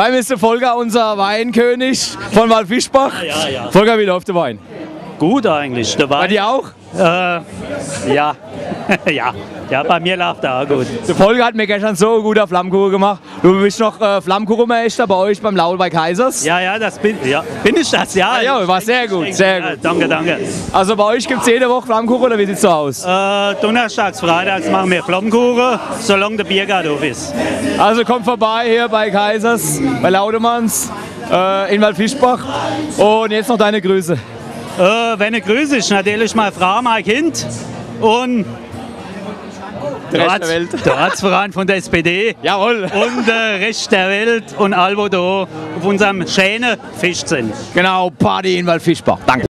Bei mir ist der Volker, unser Weinkönig von Waldfischbach. Ja, ja. Volker, wie läuft der Wein? Gut eigentlich. Der Bei Wein, dir auch? äh, ja. ja. Ja, bei mir läuft er auch gut. Der Volker hat mir gestern so ein guter Flammkuchen gemacht. Du bist noch äh, Flammkuchenmeister bei euch beim Laul bei Kaisers. Ja, ja, das bin, ja. bin ich das, ja. Ah, ja, war sehr gut, sehr ja, gut. Danke, danke. Also bei euch gibt es jede Woche Flammkuchen oder wie sieht es so aus? Äh, donnerstags, freitags machen wir Flammkuchen, solange der Biergarten auf ist. Also kommt vorbei hier bei Kaisers, bei Laudemanns äh, in Waldfischbach. Und jetzt noch deine Grüße. Äh, wenn ich grüße, ist natürlich meine Frau, mein Kind und Der Rest der Welt. der Ratsverein von der SPD. Jawohl. Und der Rest der Welt und all, wo da auf unserem schönen Fisch sind. Genau, Party in Waldfischbach. Danke.